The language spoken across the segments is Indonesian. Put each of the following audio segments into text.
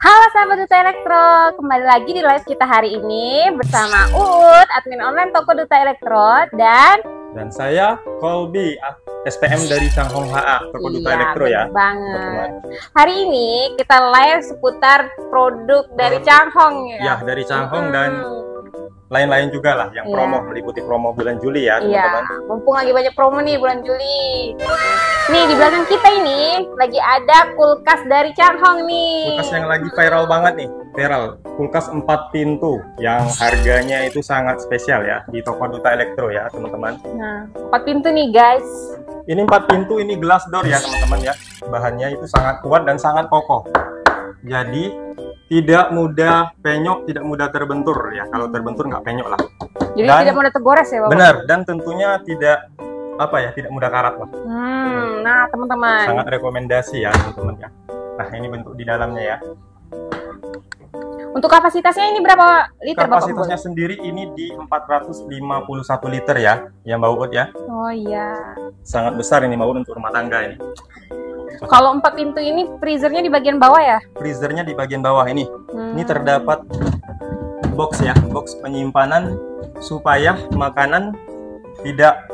Halo sahabat Duta Elektro, kembali lagi di live kita hari ini bersama Uut, admin online toko Duta Elektro dan dan saya Colby SPM dari Changhong HA toko iya, Duta Elektro ya. banget. Hari ini kita live seputar produk dari Changhong ya. Ya dari Changhong Hmm. dan lain-lain juga lah yang Iya. promo meliputi promo bulan Juli ya Iya, teman-teman. mumpung lagi banyak promo nih bulan Juli. Nih di belakang kita ini lagi ada kulkas dari Changhong nih. Kulkas yang lagi viral banget nih, viral. Kulkas 4 pintu yang harganya itu sangat spesial ya di toko Duta Elektro ya teman-teman. Nah, empat pintu nih guys. Ini 4 pintu ini glass door ya teman-teman ya. Bahannya itu sangat kuat dan sangat kokoh. Jadi tidak mudah penyok, tidak mudah terbentur ya. Kalau terbentur nggak penyok lah. Jadi Dan- tidak mudah tergores ya bapak. Benar dan tentunya tidak apa ya, tidak mudah karat lah. Hmm, nah teman-teman. Sangat rekomendasi ya teman-teman ya. Nah ini bentuk di dalamnya ya. Untuk kapasitasnya ini berapa liter bapak? Kapasitasnya sendiri ini di 451 liter ya, yang Mbak Uut ya. Oh iya. Sangat besar ini Mbak Uut untuk rumah tangga ini. Kalau empat pintu ini freezernya di bagian bawah ya? Freezernya di bagian bawah ini. Hmm. Ini terdapat box ya, box penyimpanan supaya makanan tidak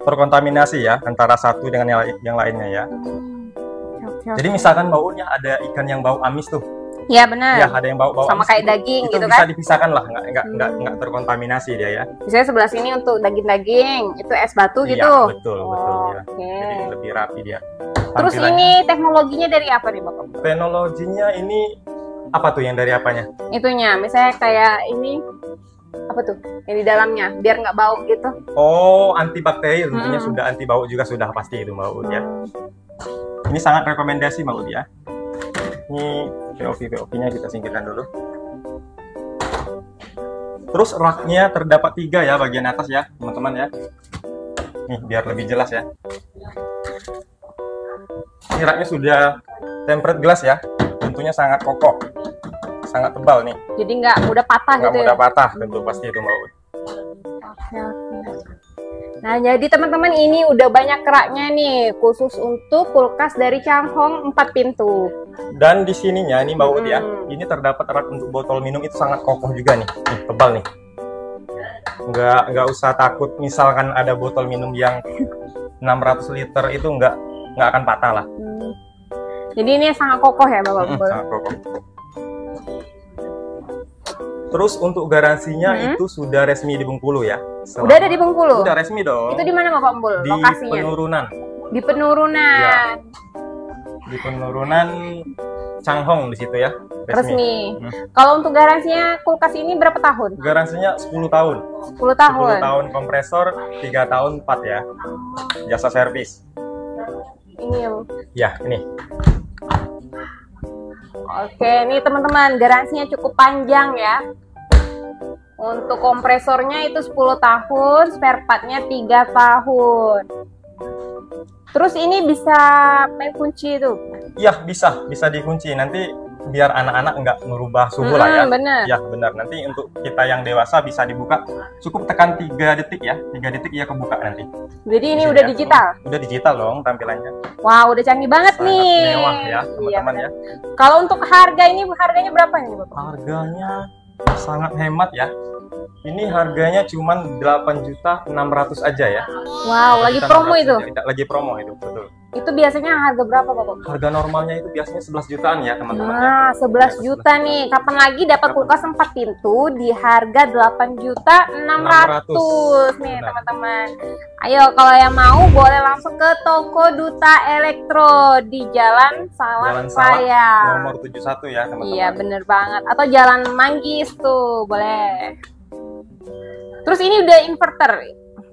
terkontaminasi ya antara satu dengan yang, yang lainnya ya. Hmm. Oke, oke, Jadi misalkan Mbak Uutnya ada ikan yang bau amis tuh, Ya benar. ya ada yang bau bau Sama amis, kayak itu- daging itu gitu bisa kan? dipisahkan lah, nggak nggak nggak Hmm. nggak terkontaminasi dia ya. Misalnya sebelah sini untuk daging-daging, itu es batu Iya, gitu. betul Oh, betul ya. Oke. Jadi lebih rapi dia. Terus ini teknologinya dari apa nih bapak? teknologinya ini apa tuh yang dari apanya? Itunya, misalnya kayak ini apa tuh? Yang di dalamnya, biar nggak bau gitu. Oh, antibakteri tentunya Hmm. sudah anti bau juga sudah pasti itu Mbak Ud ya. Ini sangat rekomendasi Mbak Ud ya. Ini VOV VOV-nya kita singkirkan dulu. Terus raknya terdapat tiga ya bagian atas ya teman-teman ya. Nih biar lebih jelas ya. Ini raknya sudah tempered glass ya. Tentunya sangat kokoh, sangat tebal nih. Jadi nggak mudah patah Nggak gitu mudah ya? patah tentu pasti itu Mbak Ud. Oke, oke. Nah, jadi teman-teman ini udah banyak keraknya nih, khusus untuk kulkas dari Changhong 4 pintu. Dan di sininya ini Mbak Ud ya, Hmm. ini terdapat rak untuk botol minum itu sangat kokoh juga nih, nih tebal nih. Nggak nggak usah takut misalkan ada botol minum yang 600 liter itu nggak nggak akan patah lah. Hmm. Jadi ini sangat kokoh ya, Bapak. Mm-mm, sangat kokoh. Terus untuk garansinya Hmm. itu sudah resmi di Bengkulu ya. Udah ada di Bengkulu? Sudah resmi dong. Itu di mana Bapak Bul? di Lokasinya? penurunan, Di penurunan. di penurunan Changhong di situ ya. Resmi. Hmm. Kalau untuk garansinya kulkas ini berapa tahun? Garansinya 10 tahun. 10 tahun. 10 tahun kompresor, 3 tahun 4 ya. Jasa servis. Ini ya. Ya, ini. Oke, ini teman-teman, garansinya cukup panjang ya. Untuk kompresornya itu 10 tahun, spare partnya 3 tahun. Terus ini bisa main kunci itu. Iya, bisa, bisa dikunci. Nanti biar anak-anak nggak merubah suhu lah ya. Bener. Ya, benar. Nanti untuk kita yang dewasa bisa dibuka. Cukup tekan 3 detik ya. 3 detik ya kebuka nanti. Jadi ini Di sini udah ya. digital. Udah digital dong tampilannya. Wow, udah canggih banget Sangat nih. mewah ya, Iya, teman-teman ya. Kalau untuk harga ini harganya berapa nih, Bapak? Harganya sangat hemat ya. Ini harganya cuma 8.600 aja ya. Wow, lagi 8.600 promo itu. aja. Lagi promo itu, betul. Itu biasanya harga berapa, Bapak? Harga normalnya itu biasanya 11 jutaan ya, teman-teman. Nah, 11 Ya, juta nih. Kapan lagi dapat kulkas 4 pintu di harga 8 juta 600 nih, teman-teman. Ayo kalau yang mau boleh langsung ke toko Duta Elektro di Jalan Salam Jalan Saya. Nomor 71 ya, teman-teman. Iya, bener banget. Atau Jalan Manggis tuh, boleh. Terus ini udah inverter.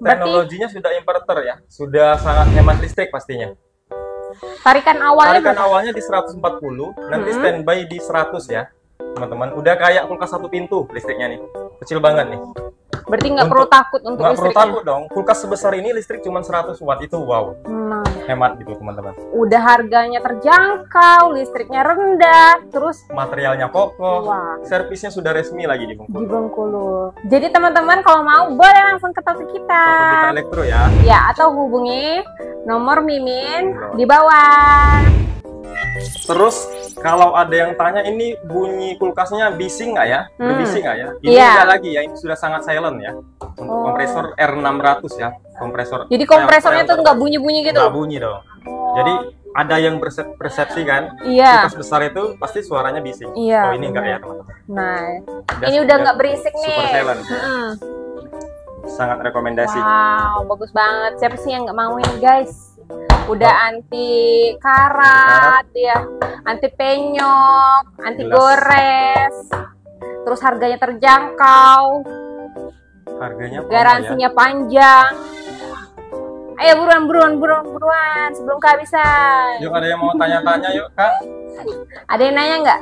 Berarti Teknologinya sudah inverter ya. Sudah sangat hemat listrik pastinya. Tarikan awalnya Tarikan berapa? awalnya di 140, nanti Hmm. standby di 100 ya. Teman-teman, udah kayak kulkas satu pintu listriknya nih. Kecil banget nih. Berarti nggak perlu takut untuk Nggak perlu listriknya. takut dong. Kulkas sebesar ini listrik cuma 100 watt itu wow, Nah, hemat gitu teman-teman. udah harganya terjangkau, listriknya rendah, terus Materialnya kokoh, wah servisnya sudah resmi lagi di di Bengkulu. Bengkulu. Jadi teman-teman kalau mau boleh langsung ke toko kita. Toko Kita Elektro ya. Ya, atau hubungi nomor Mimin di bawah. Terus kalau ada yang tanya ini bunyi kulkasnya bising nggak ya? Hmm. Berbising nggak ya? Ini Iya. enggak lagi ya, ini sudah sangat silent ya. Untuk Oh. kompresor R600 ya, kompresor. Jadi kompresornya tuh nggak bunyi-bunyi gitu. nggak bunyi dong. Jadi ada yang persepsi kan, Iya. kulkas besar itu pasti suaranya bising. Iya, Oh ini enggak ya teman-teman. Nah, ini udah nggak berisik nih. Super silent. Mm-mm. Sangat rekomendasi. Wow, bagus banget. Siapa sih yang nggak mau ini guys? Udah anti karat, ya, anti penyok, anti Jelas. gores. Terus harganya terjangkau, Harganya promo ya. garansinya panjang. Ayo buruan, buruan, buruan, buruan sebelum kehabisan. Yuk ada yang mau tanya-tanya yuk kak. Ada yang nanya nggak?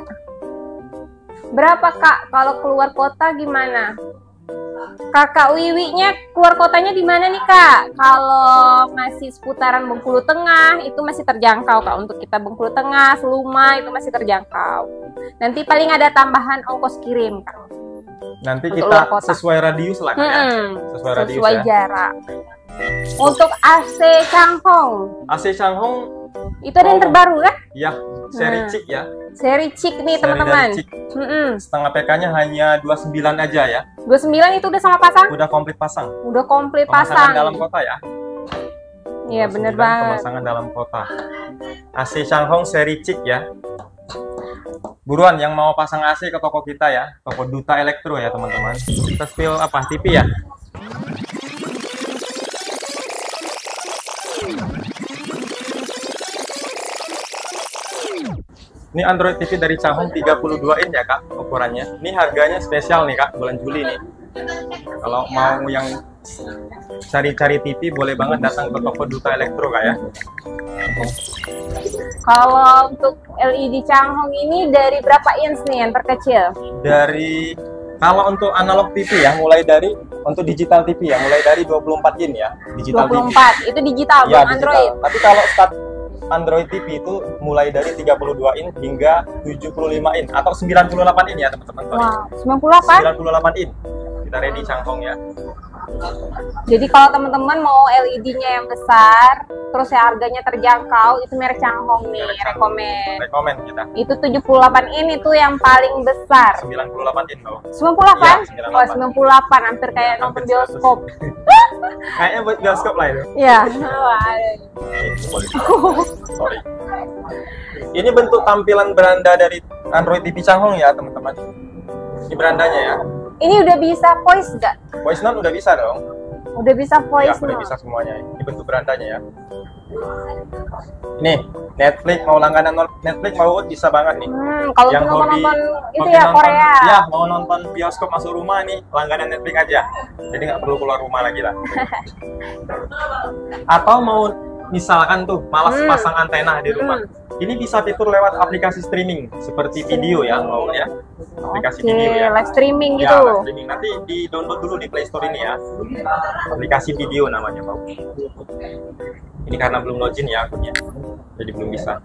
Berapa kak kalau keluar kota gimana? Kakak Wiwi-nya keluar kotanya di mana nih kak? Kalau masih seputaran Bengkulu Tengah itu masih terjangkau kak. Untuk kita Bengkulu Tengah, Seluma itu masih terjangkau. Nanti paling ada tambahan ongkos kirim kak. Nanti Untuk kita sesuai radius lah Kak, ya. Mm-mm. Sesuai radius Sesuai ya. jarak. Untuk AC Changhong AC Changhong itu ada yang Oh. terbaru kan? ya seri Hmm. Chic ya. Seri Chic nih teman-teman. Mm-mm. Setengah PK-nya hanya 29 aja ya. 29 itu udah sama pasang? Udah komplit pasang. Udah komplit Pemasangan pasang. dalam kota ya. Iya 29 bener banget. Pemasangan dalam kota. AC Changhong seri Chic ya. Buruan yang mau pasang AC ke toko kita ya, toko Duta Elektro ya teman-teman. Kita spill apa? TV ya? Ini Android TV dari Changhong 32 in ya kak ukurannya. Ini harganya spesial nih kak bulan Juli nih. Kalau mau yang cari-cari TV boleh banget datang ke toko Duta Elektro kak ya. Kalau untuk LED Changhong ini dari berapa inch nih yang terkecil? Dari kalau untuk analog TV ya mulai dari untuk digital TV ya mulai dari 24 in ya digital TV. 24. Itu digital, Ya, belum Android. Tapi kalau start Android TV itu mulai dari 32 in hingga 75 in atau 98 in ya teman-teman. Wow, 98. 98 in. Kita ready cangkong ya. Jadi kalau teman-teman mau LED-nya yang besar, terus ya harganya terjangkau, itu merek Changhong nih, Merek Changhong. rekomen. Rekomen kita. Itu 78 in itu yang paling besar. 98 in loh. 98? Iya, 98. Wah, 98 hampir kayak nonton Hampir 100. bioskop. Kayaknya buat bioskop lah itu. Iya. Sorry. Ini bentuk tampilan beranda dari Android TV Changhong ya teman-teman. Ini berandanya ya. Ini udah bisa voice nggak? Voice note udah bisa dong. Udah bisa Ya, voice udah note. bisa semuanya. Ini bentuk berandanya ya. Ini Netflix mau langganan Netflix mau bisa banget nih. Hmm, kalau Yang nonton hobi- nonton itu ya nonton- Korea. Ya, mau nonton bioskop masuk rumah nih, langganan Netflix aja. Jadi nggak perlu keluar rumah lagi lah. Atau mau misalkan tuh malas Hmm. pasang antena di rumah. Ini bisa fitur lewat aplikasi streaming seperti video ya, mau ya. Aplikasi Oke, video ya. live streaming Ya, gitu. live streaming. Nanti di download dulu di Play Store ini ya. Aplikasi video namanya, Bau. Ini karena belum login ya akunnya. Jadi belum bisa.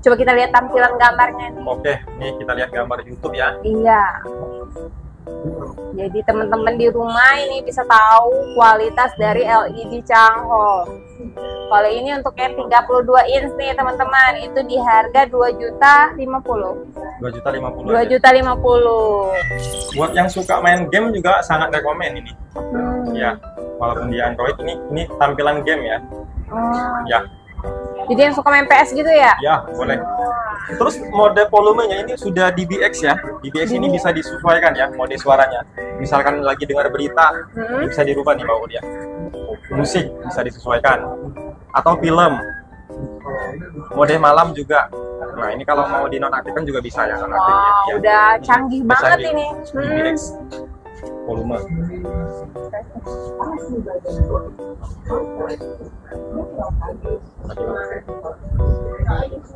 Coba kita lihat tampilan gambarnya nih. Oke, ini kita lihat gambar YouTube ya. Iya. Jadi teman-teman di rumah ini bisa tahu kualitas dari LED Changhong. Kalau ini untuk yang 32 inch nih teman-teman, itu di harga 2 juta 50. 2 juta 50 2 aja. juta 50. Buat yang suka main game juga sangat rekomen ini. Hmm. Ya, walaupun di Android ini ini tampilan game ya. Oh. Ya, Jadi yang suka main PS gitu ya? ya boleh. Terus mode volumenya ini sudah DBX ya. DBX ini bisa disesuaikan ya mode suaranya. Misalkan lagi dengar berita, Hmm. bisa dirubah nih bau dia. Musik bisa disesuaikan. Atau film. Mode malam juga. Nah, ini kalau mau dinonaktifkan juga bisa ya nonaktif ya. Wow, Ya. udah canggih banget canggih. ini. Hmm. DBX volume.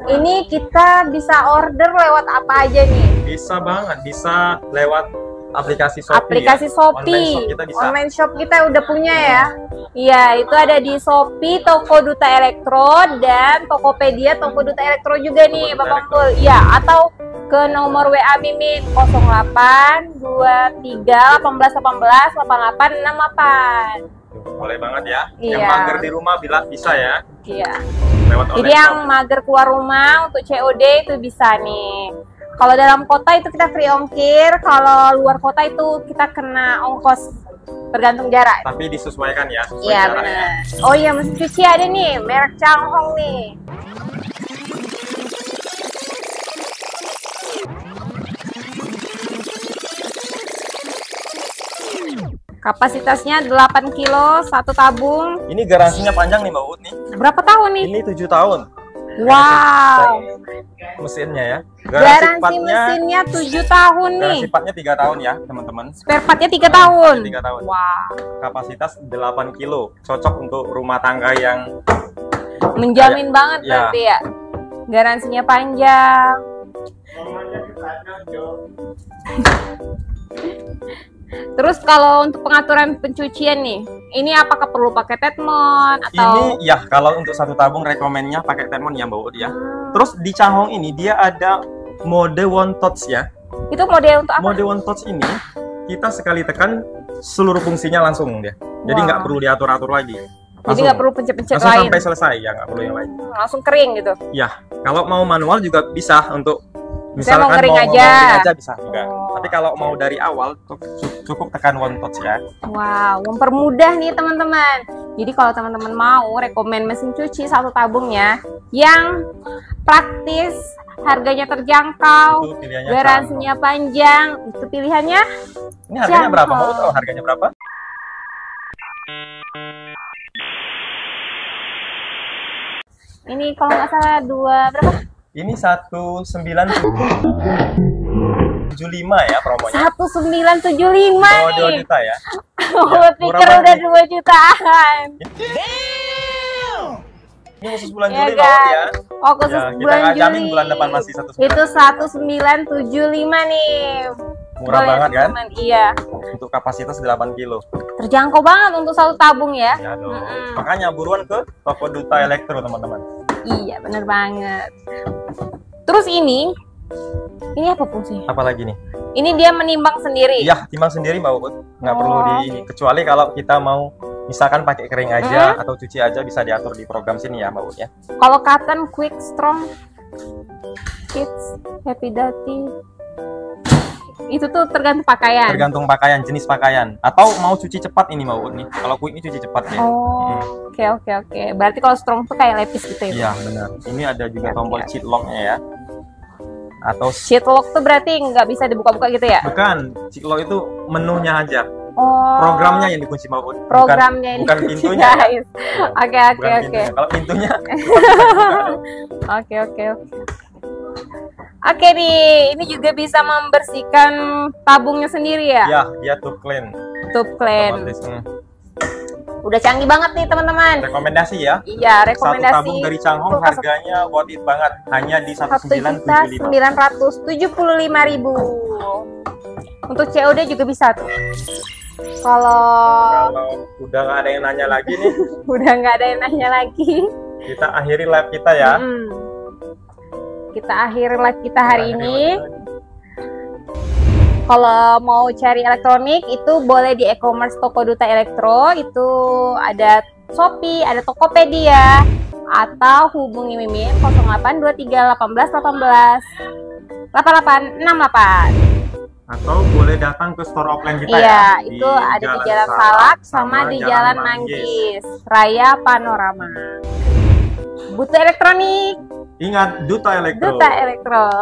Ini kita bisa order lewat apa aja nih? Bisa banget, bisa lewat aplikasi Shopee. aplikasi ya. Shopee. Online shop kita bisa. Online shop kita udah punya ya. Iya, itu ada di Shopee, Toko Duta Elektro dan Tokopedia, Toko Duta Elektro juga nih, Bapak. Mul. Iya, atau ke nomor WA Mimin 08 23 18 18 88 68. Tuh, boleh banget ya. Iya. Yang mager di rumah bila bisa ya. Iya. Lewat Jadi yang mager keluar rumah untuk COD itu bisa nih. Kalau dalam kota itu kita free ongkir, kalau luar kota itu kita kena ongkos tergantung jarak. Tapi disesuaikan ya. Iya ya. benar. Oh iya mesin cuci ada nih, merek Changhong nih. Kapasitasnya 8 kilo, satu tabung. Ini garansinya panjang nih Mbak Ut nih. Berapa tahun nih? Ini tujuh tahun. Wow. Mesinnya ya. Garansi partnya- mesinnya 7 tahun nih. Garansi partnya tiga tahun ya teman-teman. Spare partnya 3 tahun. Tiga tahun. Wow. Kapasitas 8 kilo. Cocok untuk rumah tangga yang Menjamin banget Ya. berarti ya. Garansinya panjang. Terus kalau untuk pengaturan pencucian nih, ini apakah perlu pakai tetmon atau ini ya kalau untuk satu tabung rekomennya pakai Tenmon ya Mbak Ut ya. Hmm, Terus di Changhong ini dia ada mode one touch ya. itu model untuk apa? Mode one touch ini kita sekali tekan seluruh fungsinya langsung dia. Jadi nggak perlu diatur-atur lagi. Jadi nggak perlu pencet-pencet langsung lain, sampai selesai ya nggak perlu yang lain. langsung kering gitu. Ya kalau mau manual juga bisa untuk Saya mau misalkan ngering mau aja. ngering aja bisa juga. Oh. Tapi kalau mau dari awal cu- cu- cukup tekan one touch ya. Wow, mempermudah nih teman-teman. Jadi kalau teman-teman mau rekomen mesin cuci satu tabungnya yang praktis, harganya terjangkau, garansinya panjang, itu pilihannya. Ini harganya berapa? Mau tahu harganya berapa? ini kalau nggak salah dua berapa? Ini satu sembilan tujuh lima ya promonya. Satu sembilan tujuh lima Oh, dua nih. juta ya. Oh, murah pikir banget udah nih. dua jutaan. Ini khusus bulan Ya Juli kan? ya. Oh khusus Ya, kita bulan nggak jamin Juli. bulan depan masih satu sembilan. Itu satu sembilan tujuh lima nih. Murah Boleh, banget kan? teman-teman. Iya. Untuk kapasitas 8 kilo. Terjangkau banget untuk satu tabung ya. Ya dong. Mm-mm. Makanya buruan ke toko Duta Elektro teman-teman. Iya, bener banget. Terus ini, ini apa fungsinya? Apalagi nih? Ini dia menimbang sendiri. Iya, timbang sendiri Mbak Ut. Nggak Oh. perlu di ini. Kecuali kalau kita mau misalkan pakai kering aja atau cuci aja bisa diatur di program sini ya Mbak Ut ya. Kalau cotton, quick, strong, kids, happy dirty, itu tuh tergantung pakaian. Tergantung pakaian, jenis pakaian. Atau mau cuci cepat ini Mbak Ut nih. Kalau quick ini cuci cepat ya. Oh, oke oke oke. Berarti kalau strong tuh kayak lepis gitu ya? Iya benar. Ini ada juga Oke, tombol oke. cheat lock-nya ya. Atau Sheet lock tuh berarti nggak bisa dibuka-buka gitu ya? bukan, cheat lock itu menunya aja. Oh. Programnya yang dikunci Mbak. Bukan- Programnya ini. bukan pintunya ya. Oke oke bukan oke. Kalau pintunya Oke oke oke. Oke nih, ini juga bisa membersihkan tabungnya sendiri ya? ya dia tuh clean. Tube clean. Otomatis. Hmm. Udah canggih banget nih teman-teman. Rekomendasi ya. Iya, Satu rekomendasi. tabung dari Changhong harganya worth it banget. Hanya di satu juta 1975. sembilan ratus tujuh puluh lima ribu. Untuk COD juga bisa tuh. Kalau Kalau udah nggak ada yang nanya lagi nih, udah nggak ada yang nanya lagi, kita akhiri live kita ya. mm, kita akhiri live kita hari akhiri ini. Kalau mau cari elektronik itu boleh di e-commerce Toko Duta Elektro itu ada Shopee, ada Tokopedia atau hubungi Mimin 0823 18 18 8868. Atau boleh datang ke store offline kita Iya, ya. itu ada di Jalan Salak sama di Jalan Manggis, Raya Panorama. Butuh elektronik, Ingat Duta Elektro. Duta Elektro.